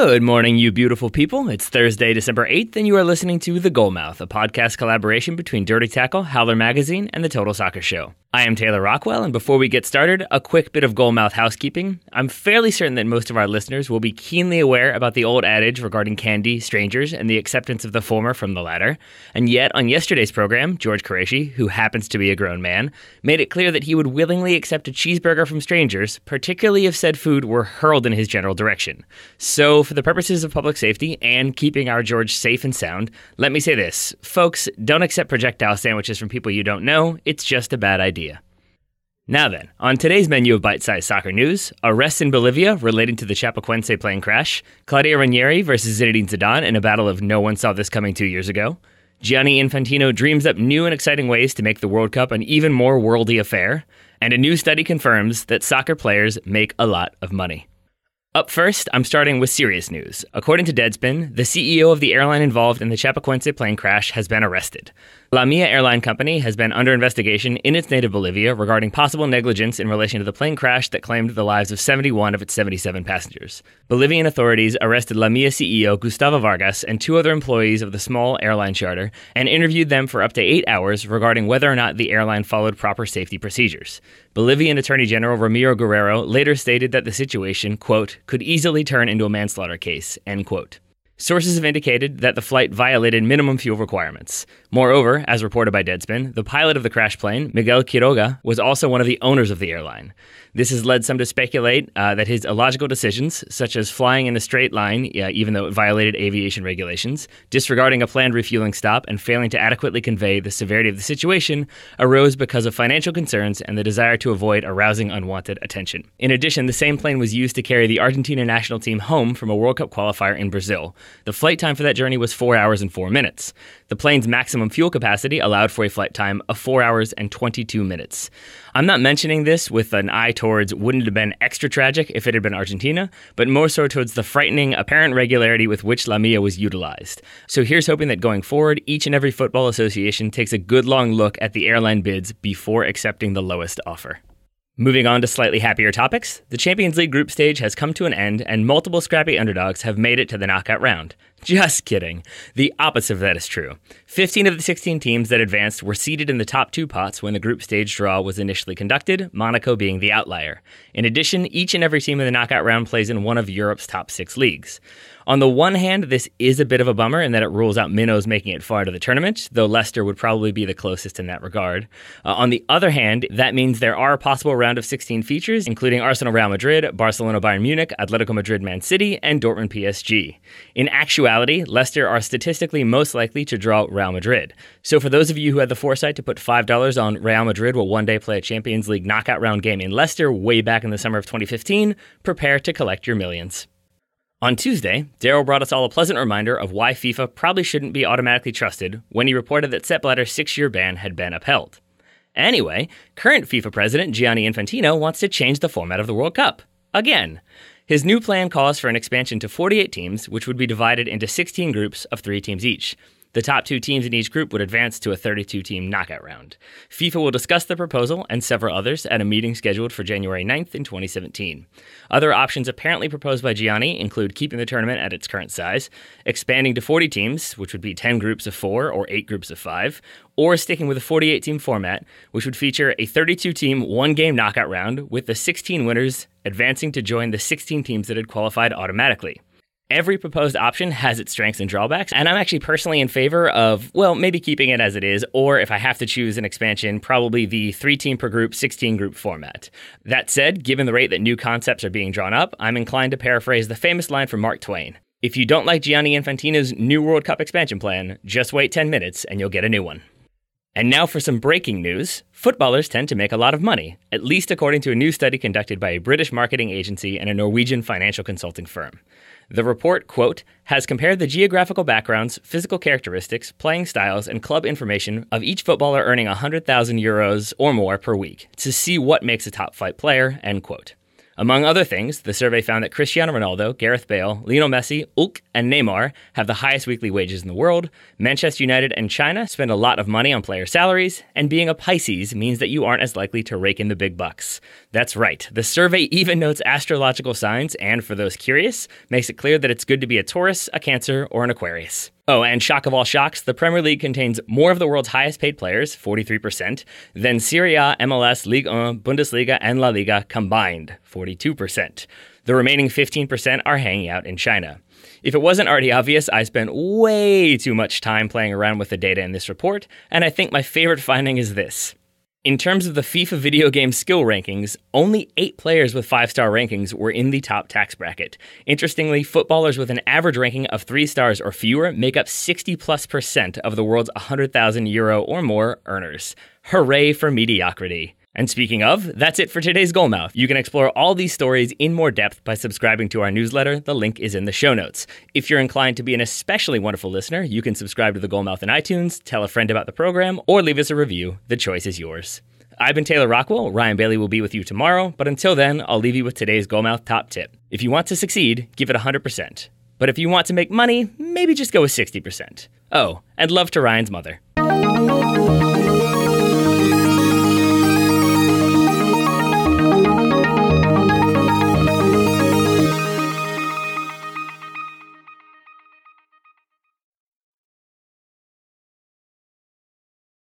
Good morning, you beautiful people. It's Thursday, December 8th, and you are listening to The Goalmouth, a podcast collaboration between Dirty Tackle, Howler Magazine, and The Total Soccer Show. I am Taylor Rockwell, and before we get started, a quick bit of goalmouth housekeeping. I'm fairly certain that most of our listeners will be keenly aware about the old adage regarding candy, strangers, and the acceptance of the former from the latter. And yet, on yesterday's program, George Qureshi, who happens to be a grown man, made it clear that he would willingly accept a cheeseburger from strangers, particularly if said food were hurled in his general direction. So, for the purposes of public safety and keeping our George safe and sound, let me say this folks, don't accept projectile sandwiches from people you don't know. It's just a bad idea. Now then, on today's menu of bite-sized soccer news, arrests in Bolivia relating to the Chapecoense plane crash, Claudio Ranieri versus Zinedine Zidane in a battle of no one saw this coming two years ago, Gianni Infantino dreams up new and exciting ways to make the World Cup an even more worldy affair, and a new study confirms that soccer players make a lot of money. Up first, I'm starting with serious news. According to Deadspin, the CEO of the airline involved in the Chapecoense plane crash has been arrested. La Mia Airline Company has been under investigation in its native Bolivia regarding possible negligence in relation to the plane crash that claimed the lives of 71 of its 77 passengers. Bolivian authorities arrested La Mia CEO Gustavo Vargas and two other employees of the small airline charter and interviewed them for up to eight hours regarding whether or not the airline followed proper safety procedures. Bolivian Attorney General Ramiro Guerrero later stated that the situation, quote, could easily turn into a manslaughter case, end quote. Sources have indicated that the flight violated minimum fuel requirements. Moreover, as reported by Deadspin, the pilot of the crash plane, Miguel Quiroga, was also one of the owners of the airline. This has led some to speculate uh, that his illogical decisions, such as flying in a straight line, even though it violated aviation regulations, disregarding a planned refueling stop, and failing to adequately convey the severity of the situation, arose because of financial concerns and the desire to avoid arousing unwanted attention. In addition, the same plane was used to carry the Argentina national team home from a World Cup qualifier in Brazil. The flight time for that journey was 4 hours and 4 minutes. The plane's maximum fuel capacity allowed for a flight time of 4 hours and 22 minutes. I'm not mentioning this with an eye towards wouldn't it have been extra tragic if it had been Argentina, but more so towards the frightening apparent regularity with which La Mia was utilized. So here's hoping that going forward, each and every football association takes a good long look at the airline bids before accepting the lowest offer. Moving on to slightly happier topics, the Champions League group stage has come to an end and multiple scrappy underdogs have made it to the knockout round. Just kidding. The opposite of that is true. 15 of the 16 teams that advanced were seeded in the top two pots when the group stage draw was initially conducted, Monaco being the outlier. In addition, each and every team in the knockout round plays in one of Europe's top six leagues. On the one hand, this is a bit of a bummer in that it rules out minnows making it far to the tournament, though Leicester would probably be the closest in that regard. Uh, on the other hand, that means there are a possible round of 16 features, including Arsenal Real Madrid, Barcelona Bayern Munich, Atletico Madrid Man City, and Dortmund PSG. In actuality, Leicester are statistically most likely to draw Real Madrid. So for those of you who had the foresight to put $5 on Real Madrid will one day play a Champions League knockout round game in Leicester way back in the summer of 2015, prepare to collect your millions. On Tuesday, Daryl brought us all a pleasant reminder of why FIFA probably shouldn't be automatically trusted when he reported that Sepp Blatter's six year ban had been upheld. Anyway, current FIFA president Gianni Infantino wants to change the format of the World Cup. Again. His new plan calls for an expansion to 48 teams, which would be divided into 16 groups of three teams each. The top two teams in each group would advance to a 32 team knockout round. FIFA will discuss the proposal and several others at a meeting scheduled for January 9th in 2017. Other options apparently proposed by Gianni include keeping the tournament at its current size, expanding to 40 teams, which would be 10 groups of four or eight groups of five, or sticking with a 48 team format, which would feature a 32 team one game knockout round with the 16 winners advancing to join the 16 teams that had qualified automatically. Every proposed option has its strengths and drawbacks, and I'm actually personally in favor of, well, maybe keeping it as it is, or if I have to choose an expansion, probably the three team per group, 16 group format. That said, given the rate that new concepts are being drawn up, I'm inclined to paraphrase the famous line from Mark Twain If you don't like Gianni Infantino's new World Cup expansion plan, just wait 10 minutes and you'll get a new one. And now for some breaking news. Footballers tend to make a lot of money, at least according to a new study conducted by a British marketing agency and a Norwegian financial consulting firm. The report, quote, has compared the geographical backgrounds, physical characteristics, playing styles, and club information of each footballer earning 100,000 euros or more per week to see what makes a top flight player, end quote. Among other things, the survey found that Cristiano Ronaldo, Gareth Bale, Lionel Messi, Hulk, and Neymar have the highest weekly wages in the world. Manchester United and China spend a lot of money on player salaries, and being a Pisces means that you aren't as likely to rake in the big bucks. That's right, the survey even notes astrological signs, and for those curious, makes it clear that it's good to be a Taurus, a Cancer, or an Aquarius. Oh, and shock of all shocks, the Premier League contains more of the world's highest paid players, 43%, than Serie A, MLS, Ligue 1, Bundesliga, and La Liga combined, 42%. The remaining 15% are hanging out in China. If it wasn't already obvious, I spent way too much time playing around with the data in this report, and I think my favorite finding is this. In terms of the FIFA video game skill rankings, only eight players with five star rankings were in the top tax bracket. Interestingly, footballers with an average ranking of three stars or fewer make up 60 plus percent of the world's 100,000 euro or more earners. Hooray for mediocrity. And speaking of, that's it for today's Goalmouth. You can explore all these stories in more depth by subscribing to our newsletter. The link is in the show notes. If you're inclined to be an especially wonderful listener, you can subscribe to the Goalmouth in iTunes, tell a friend about the program, or leave us a review. The choice is yours. I've been Taylor Rockwell. Ryan Bailey will be with you tomorrow, but until then, I'll leave you with today's Goalmouth top tip. If you want to succeed, give it 100%. But if you want to make money, maybe just go with 60%. Oh, and love to Ryan's mother.